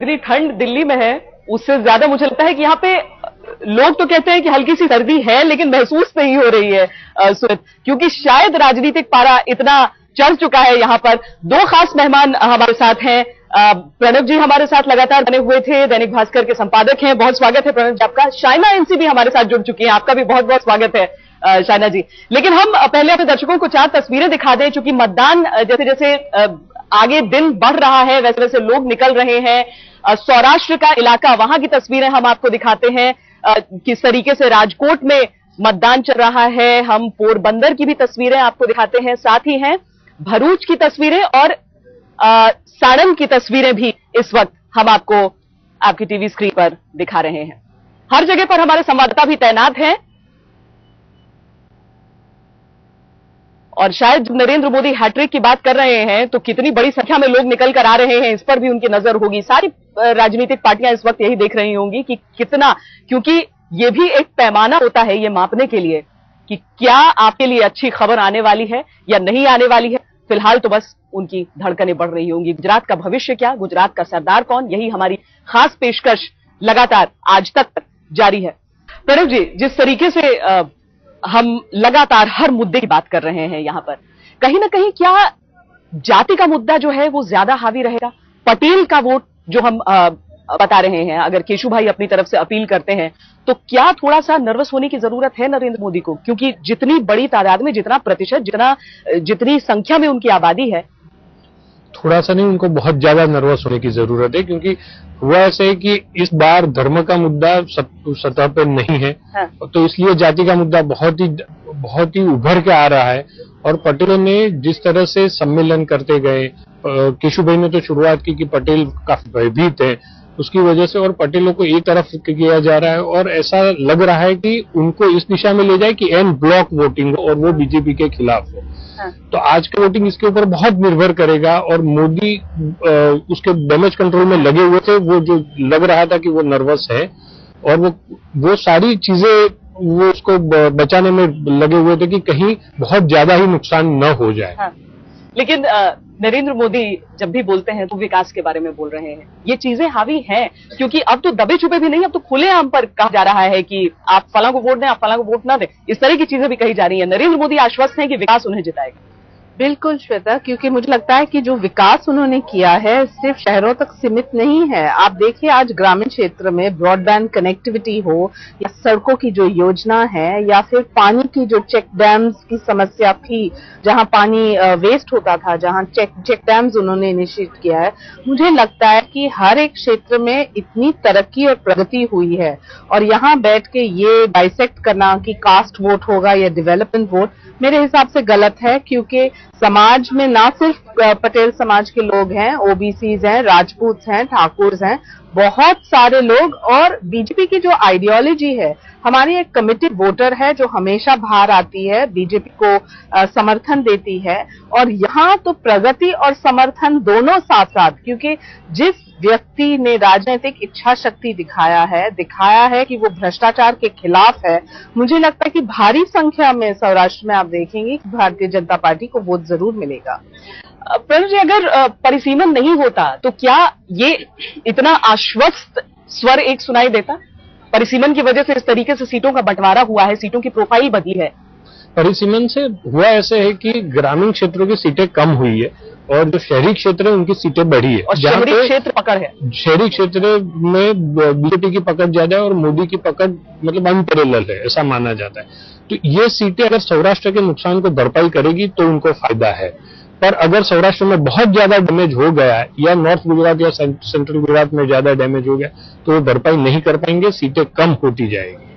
इतनी ठंड दिल्ली में है, उससे ज़्यादा मुझे लगता है कि यहाँ पे लोग तो कहते हैं कि हल्की सी सर्दी है, लेकिन महसूस नहीं हो रही है सुरत। क्योंकि शायद राजनीतिक पारा इतना चल चुका है यहाँ पर। दो खास मेहमान हमारे साथ हैं। प्रणव जी हमारे साथ लगातार बने हुए थे, दैनिक भास्कर के संपादक हैं। बहुत स्वागत है प्रणव जी आपका। शाइना एनसी भी हमारे साथ जुड़ चुकी है। आपका भी बहुत बहुत स्वागत है शाइना जी। लेकिन हम पहले अपने दर्शकों को चार तस्वीरें दिखा दें, चूँकि मतदान जैसे जैसे आगे दिन बढ़ रहा है वैसे वैसे लोग निकल रहे हैं। सौराष्ट्र का इलाका, वहाँ की तस्वीरें हम आपको दिखाते हैं। किस तरीके से राजकोट में मतदान चल रहा है, हम पोरबंदर की भी तस्वीरें आपको दिखाते हैं, साथ ही हैं भरूच की तस्वीरें और साड़न की तस्वीरें भी इस वक्त हम आपको आपकी टीवी स्क्रीन पर दिखा रहे हैं। हर जगह पर हमारे संवाददाता भी तैनात हैं। और शायद जब नरेंद्र मोदी हैट्रिक की बात कर रहे हैं तो कितनी बड़ी संख्या में लोग निकल कर आ रहे हैं, इस पर भी उनकी नज़र होगी। सारी राजनीतिक पार्टियाँ इस वक्त यही देख रही होंगी कि कितना, क्योंकि ये भी एक पैमाना होता है ये मापने के लिए, कि क्या आपके लिए अच्छी खबर आने वाली है या नहीं आने वाली है। फ़िलहाल तो बस उनकी धड़कनें बढ़ रही होंगी। गुजरात का भविष्य क्या? गुजरात का सरदार कौन? यही हमारी खास पेशकश लगातार आज तक जारी है। प्रणव जी, जिस तरीके से हम लगातार हर मुद्दे की बात कर रहे हैं यहाँ पर। कहीं ना कहीं क्या जाति का मुद्दा जो है वो ज़्यादा हावी रहेगा? पटेल का वोट जो हम आ, बता रहे हैं अगर केशु भाई अपनी तरफ़ से अपील करते हैं तो क्या थोड़ा सा नर्वस होने की ज़रूरत है नरेंद्र मोदी को? क्योंकि जितनी बड़ी तादाद में जितना प्रतिशत जितना जितनी संख्या में उनकी आबादी है थोड़ा सा नहीं उनको बहुत ज़्यादा नर्वस होने की ज़रूरत है क्योंकि है कि इस बार धर्म का मुद्दा सतह पर नहीं है। हाँ। तो इसलिए जाति का मुद्दा बहुत ही बहुत ही उभर के आ रहा है। और पटेलों ने जिस तरह से सम्मेलन करते गए केशु भाई ने तो शुरुआत की कि पटेल काफ़ी भयभीत है। उसकी वजह से और पटेलों को एक तरफ़ किया जा रहा है और ऐसा लग रहा है कि उनको इस दिशा में ले जाए कि एन ब्लॉक वोटिंग हो और वो बीजेपी के खिलाफ हो हाँ। तो आज का वोटिंग इसके ऊपर बहुत निर्भर करेगा और मोदी उसके डैमेज कंट्रोल में लगे हुए थे वो जो लग रहा था कि वो नर्वस है और वो वो सारी चीज़ें वो उसको बचाने में लगे हुए थे कि कहीं बहुत ज़्यादा ही नुकसान न हो जाए हाँ। लेकिन नरेंद्र मोदी जब भी बोलते हैं तो विकास के बारे में बोल रहे हैं। ये चीज़ें हावी हैं, क्योंकि अब तो दबे छुपे भी नहीं, अब तो खुले आम पर कहा जा रहा है कि आप फला को वोट दें, आप फला को वोट ना दें। इस तरह की चीज़ें भी कही जा रही है। नरेंद्र मोदी आश्वस्त हैं कि विकास उन्हें जिताएगा। बिल्कुल श्वेता, क्योंकि मुझे लगता है कि जो विकास उन्होंने किया है, सिर्फ़ शहरों तक सीमित नहीं है। आप देखिए, आज ग्रामीण क्षेत्र में ब्रॉडबैंड कनेक्टिविटी हो, या सड़कों की जो योजना है, या फिर पानी की जो चेक डैम्स की समस्या थी, जहाँ पानी वेस्ट होता था, जहाँ चेक चेक डैम्स उन्होंने इनिशिएट किया है, मुझे लगता है कि हर एक क्षेत्र में इतनी तरक्की और प्रगति हुई है। और यहाँ बैठ के ये डाइसेक्ट करना कि कास्ट वोट होगा या डेवलपमेंट वोट मेरे हिसाब से गलत है, क्योंकि समाज में ना सिर्फ़ पटेल समाज के लोग हैं ओबीसीज हैं राजपूत हैं ठाकुर हैं बहुत सारे लोग और बीजेपी की जो आइडियोलॉजी है हमारी एक कमिटेड वोटर है जो हमेशा बाहर आती है बीजेपी को आ, समर्थन देती है और यहाँ तो प्रगति और समर्थन दोनों साथ साथ क्योंकि जिस व्यक्ति ने राजनीतिक इच्छा शक्ति दिखाया है दिखाया है कि वो भ्रष्टाचार के खिलाफ है मुझे लगता है कि भारी संख्या में सौराष्ट्र में आप देखेंगे भारतीय जनता पार्टी को वोट ज़रूर मिलेगा। प्रणव जी अगर परिसीमन नहीं होता तो क्या ये इतना आश्वस्त स्वर एक सुनाई देता? परिसीमन की वजह से इस तरीके से सीटों का बंटवारा हुआ है सीटों की प्रोफ़ाइल बदली है। परिसीमन से हुआ ऐसे है कि ग्रामीण क्षेत्रों की सीटें कम हुई है और जो शहरी क्षेत्र है उनकी सीटें बढ़ी है। और शहरी क्षेत्र पकड़ है। शहरी क्षेत्र में बीजेपी की पकड़ ज़्यादा है और मोदी की पकड़ मतलब अनपेरेलल है ऐसा माना जाता है। तो ये सीटें अगर सौराष्ट्र के नुकसान को भरपाई करेगी तो उनको फ़ायदा है। पर अगर सौराष्ट्र में बहुत ज़्यादा डैमेज हो गया या नॉर्थ गुजरात या सेंट्रल गुजरात में ज़्यादा डैमेज हो गया तो वो भरपाई नहीं कर पाएँगे, सीटें कम होती जाएगी।